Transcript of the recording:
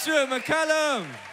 Stuart McCallum.